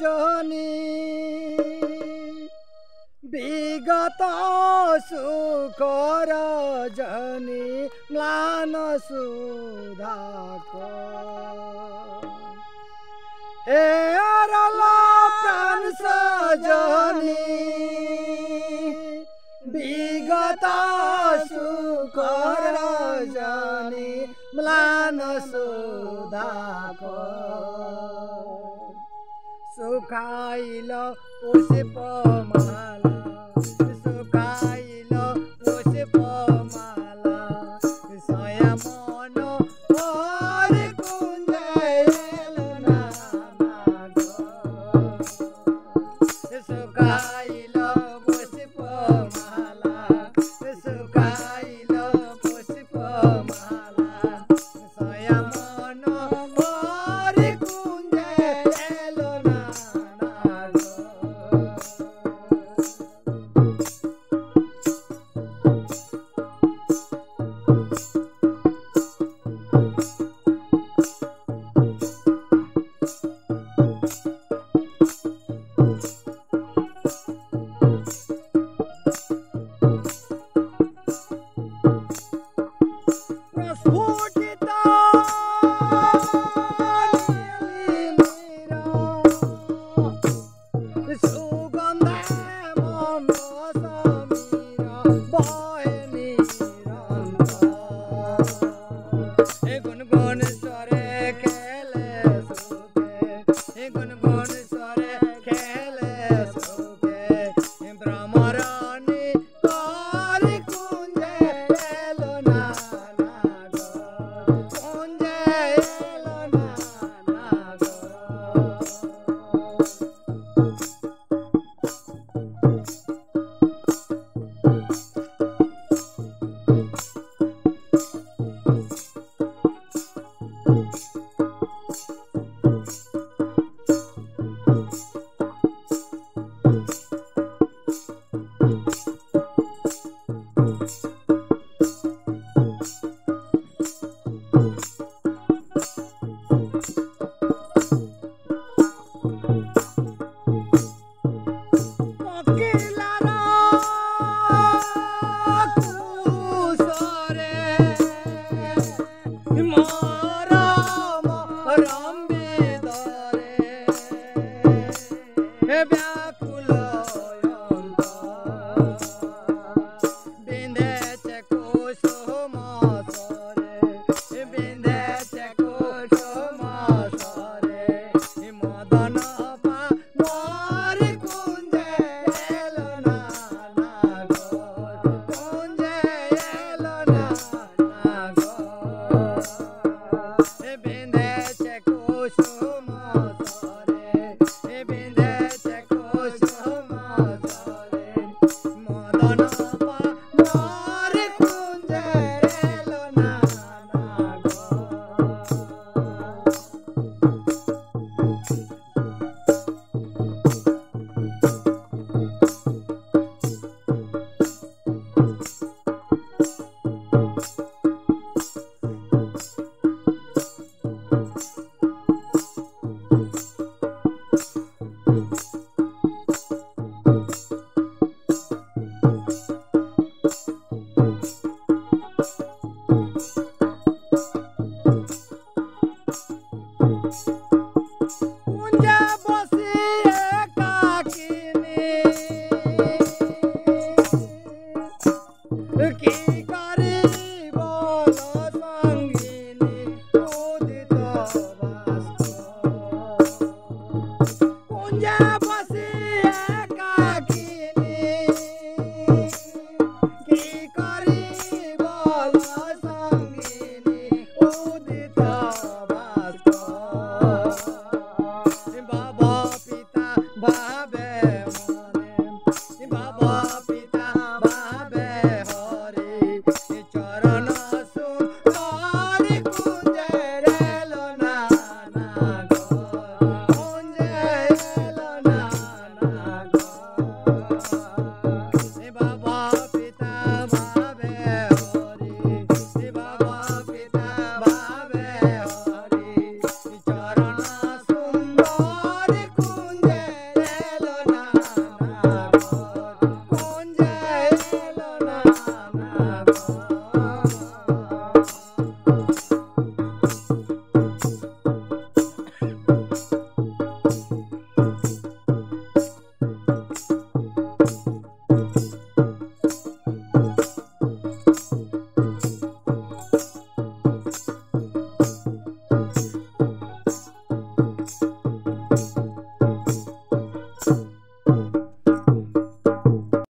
জনী বিগত সুখর জনী ম্লান সুধাক হে অরল প্রাণ সজনী। বিগত সুখর জনী ম্লান সুধাক सुखाइल पुष्प माला सुखाइल पुष्प माला स्वयं was so yeah. Onde é você? Abel.